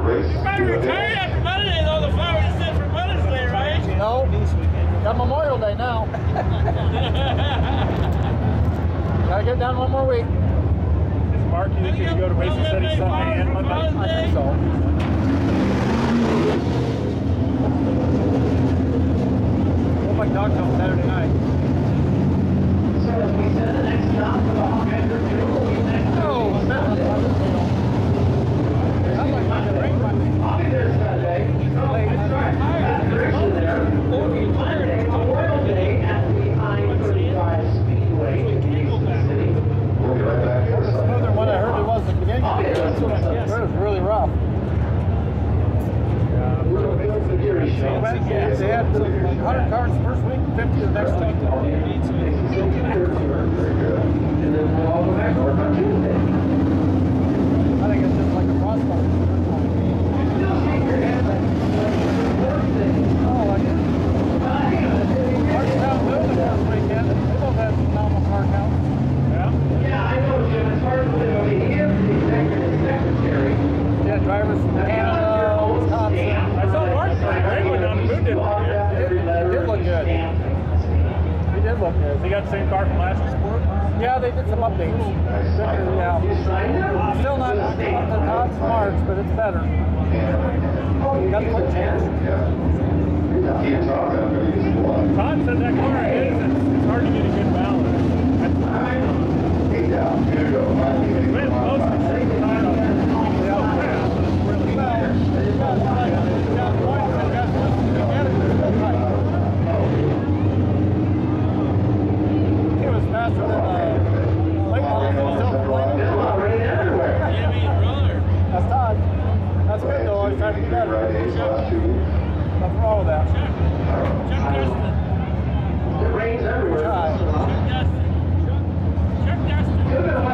race. You better retire after Monday, though. The flower is set for Mother's Day, right? No. Got Memorial Day now. Gotta get down one more week. Is Mark, you think you go to Racing City Sunday and Monday? I think so. Hope I dog on Saturday night. So we said the next stop for the Hawkeye They had 100 uh, cars the first week, 50 the next week. I think it's just like a crossbar. Oh, like it. Marshalltown moved this weekend. They both had phenomenal car counts. Yeah. Yeah, drivers from Canada, Wisconsin. I saw Mark Greg went down to Boone, didn't he? He did look good. He did look. He got the same car from last year's sport? Yeah, they did some updates. Yeah. Still not up to Todd's marks, but it's better. Got the quick change. Todd said that car of his, it's it's hard to get a good try to get better. Nothing wrong with that. Chuck Dustin. It rains everywhere. Chuck Dustin. Chuck Dustin.